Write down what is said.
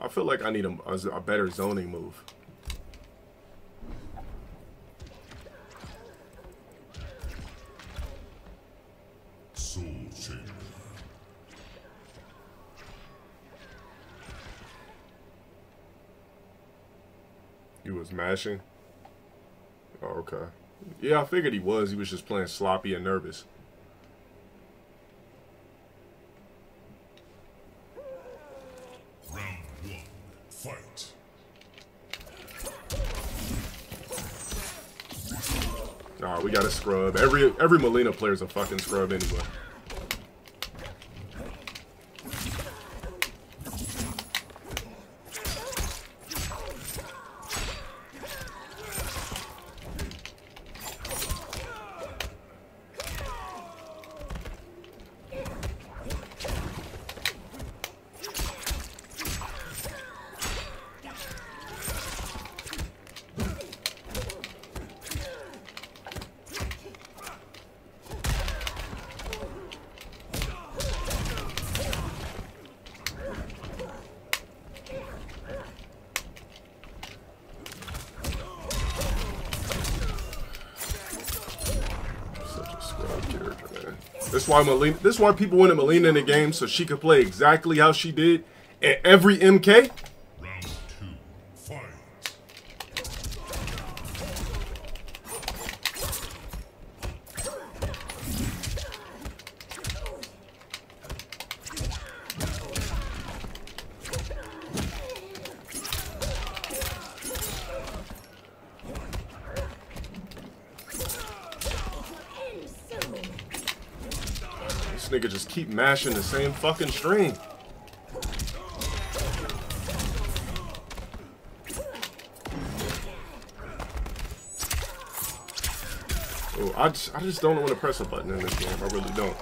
I feel like I need a, a, better zoning move. He was mashing. Oh, okay. Yeah, I figured he was. He was just playing sloppy and nervous. Fight. We got a scrub. Every every Mileena player's a fucking scrub anyway. Such a scrub character, man. That's why Mileena. This is why people wanted Mileena in the game so she could play exactly how she did at every MK. This nigga just keep mashing the same fucking string. Oh, I just, I just don't want to press a button in this game. I really don't.